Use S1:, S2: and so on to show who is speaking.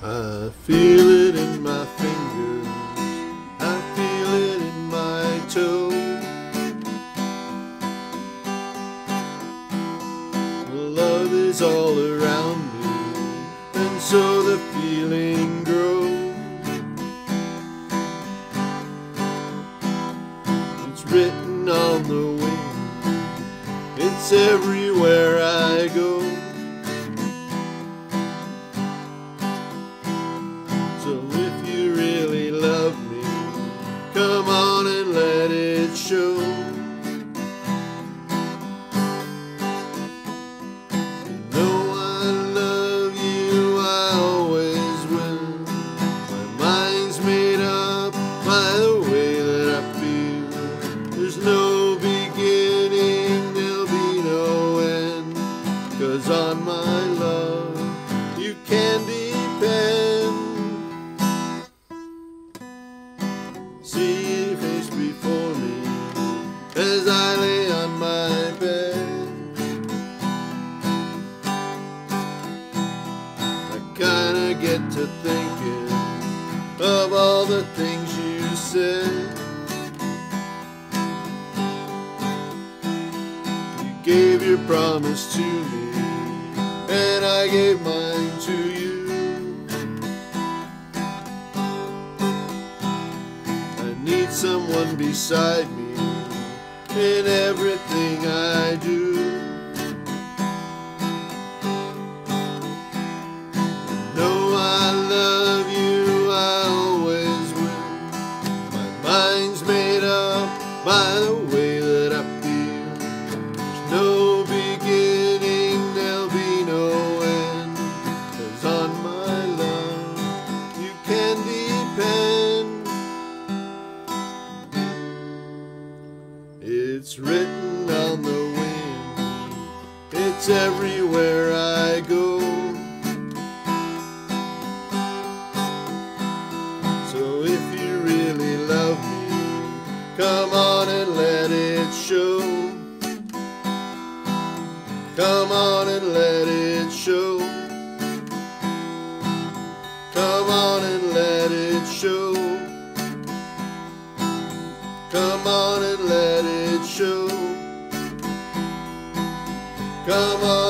S1: I feel it in my fingers, I feel it in my toe. Love is all around me, and so the feeling grows. It's written on the wind, it's everywhere I go. By the way that I feel. There's no beginning, there'll be no end. Cause on my love, you can depend. See your face before me as I lay on my bed. I kinda get to thinking of all the things you You gave your promise to me, and I gave mine to you. I need someone beside me in everything It's written on the wind, it's everywhere I go. So if you really love me, come on and let it show. Come on and let it show. Come on and let it show. Come on and let show. Come on